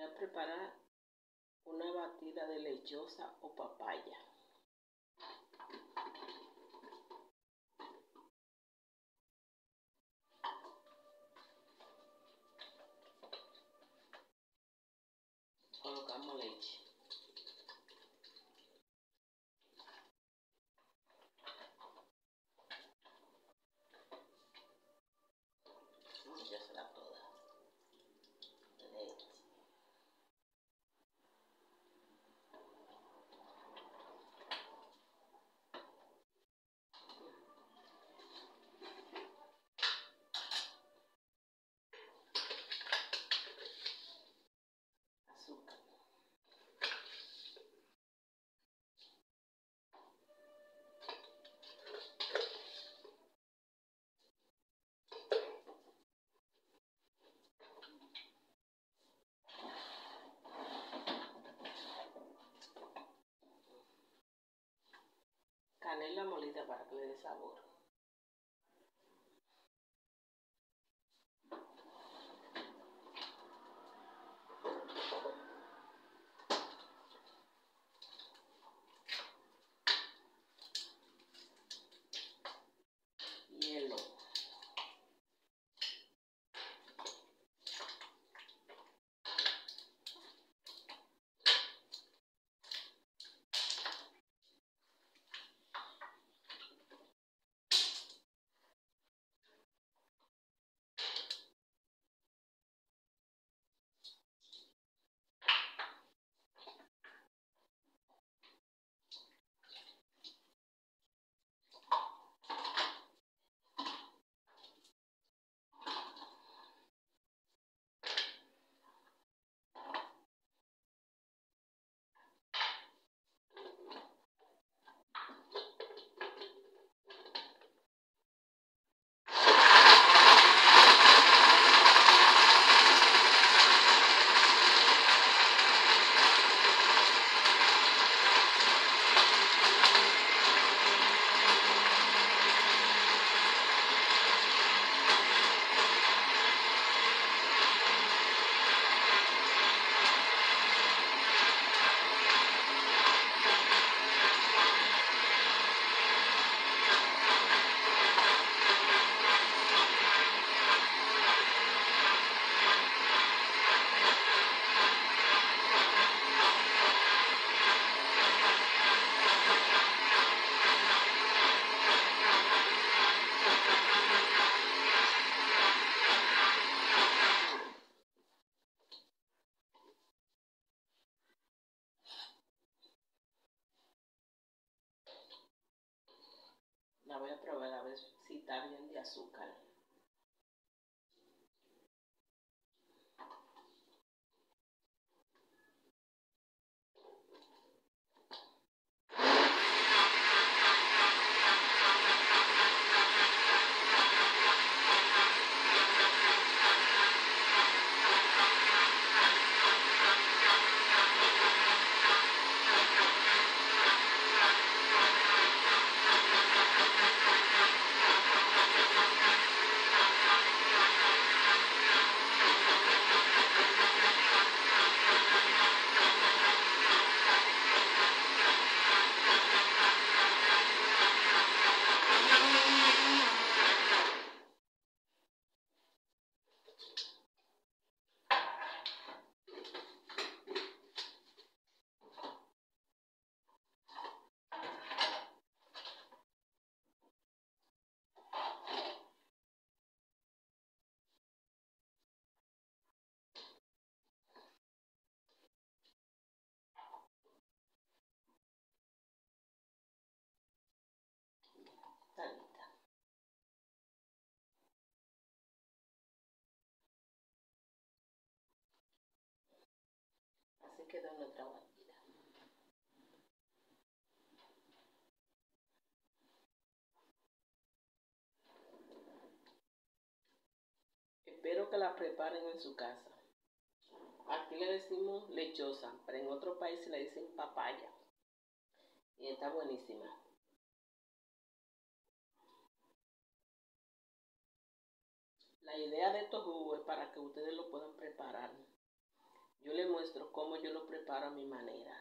Voy a preparar una batida de lechosa o papaya. Colocamos leche. Canela molida para que le dé sabor. Voy a probar a ver si está bien de azúcar. Está lista. Quedó nuestra batida. Espero que la preparen en su casa. Aquí le decimos lechosa, pero en otro país le dicen papaya. Y está buenísima. La idea de estos jugos es para que ustedes lo puedan preparar Yo le muestro cómo yo lo preparo a mi manera.